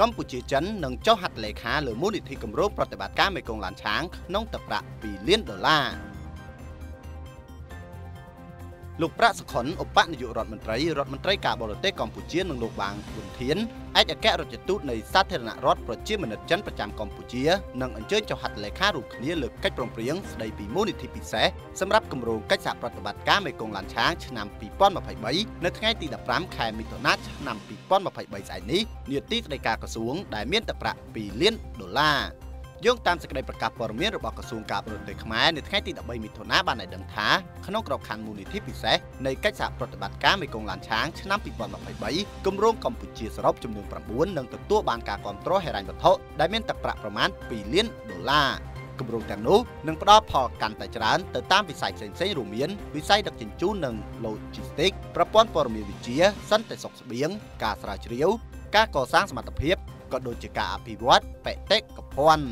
កម្ពុជាចិននឹងចុះហត្ថលេខាលើមូលនិធិគម្រោងប្រតិបត្តិការមេគង្គឡានឆាងក្នុងទឹកប្រាក់2លានដុល្លារ លោកប្រាក់សុខុនឧបនាយករដ្ឋមន្ត្រីរដ្ឋមន្ត្រីការបរទេសកម្ពុជានិងលោកបាងហ៊ុនធានឯកអគ្គរដ្ឋទូតនៃសាធារណរដ្ឋប្រជាមានិតចិនប្រចាំកម្ពុជានឹងអញ្ជើញចុះហត្ថលេខារួមគ្នាលើកិច្ចព្រមព្រៀងស្តីពីមូលនិធិពិសេសសម្រាប់គម្រោងកិច្ចសហប្រតិបត្តិការមេគង្គឡានឆាងឆ្នាំ2023នៅថ្ងៃទី15ខែមិថុនាឆ្នាំ2023ស្អែកនេះនាទីស្តីការក្រសួងដែលមានទឹកប្រាក់2លានដុល្លារ យោងតាមសេចក្តីប្រកាសព័ត៌មានរបស់ក្រសួងការបរទេសខ្មែរនៅថ្ងៃទី13មិថុនាបានឲ្យដឹងថាក្នុងក្របខ័ណ្ឌមូលនិធិពិសេសនៃកិច្ចសហប្រតិបត្តិការមេគង្គឡានឆាងឆ្នាំ2023គម្រោងកម្ពុជាសរុបចំនួន9នឹងទទួលបានការគ្រប់គ្រងហិរញ្ញវត្ថុដែលមានទឹកប្រាក់ប្រមាណ2លានដុល្លារគម្រោងទាំងនោះនឹងផ្ដល់ផលកាន់តែច្រើនទៅតាមវិស័យផ្សេងៗរួមមានវិស័យដឹកជញ្ជូននិង Logistics ប្រព័ន្ធព័ត៌មានវិទ្យាសន្តិសុខស្បៀងការស្រាវជ្រាវការកសាងសមត្ថភាព ក៏ដូចជាការអភិវឌ្ឍបេតិកភណ្ឌ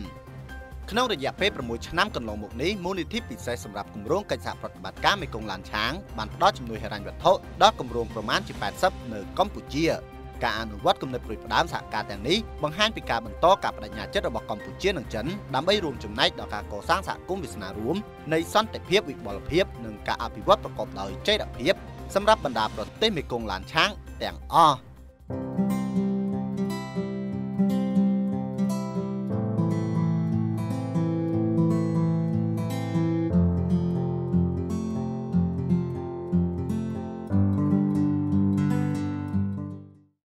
ក្នុងរយៈពេល6ឆ្នាំកន្លងមកនេះមូលនិធិពិសេសសម្រាប់គម្រោងកិច្ចសហប្រតិបត្តិការមេគង្គឡានឆាងបានផ្ដល់ជំនួយហិរញ្ញវត្ថុដល់គម្រោងប្រមាណជា80នៅកម្ពុជា ការអនុវត្តគំនិតព្រួយផ្ដើមសហការទាំងនេះបង្ហាញពីការបន្តការបដិញ្ញាចិត្តរបស់កម្ពុជានិងចិនដើម្បីរួមចំណែកដល់ការកសាងសហគមន៍វាសនារួមនៃសន្តិភាពវិបលភាពនិងការអភិវឌ្ឍប្រកបដោយចីរភាពសម្រាប់បណ្ដាប្រទេសមេគង្គឡានឆាងទាំងអស់